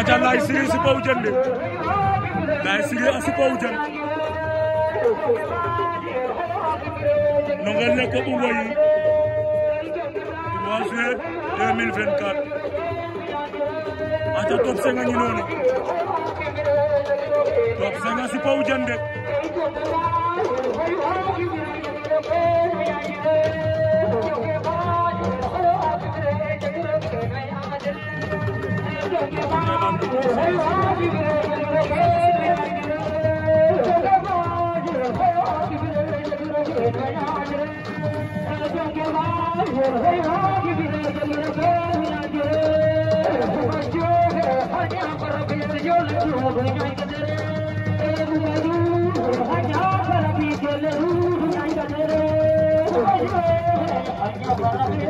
aca Laye Siris si kaw jël li Laye Siris si kaw jël nongal ne ko ɓugo yi 3 juillet 2024 aca top senga ñi noonu top senga si kaw jël de I'm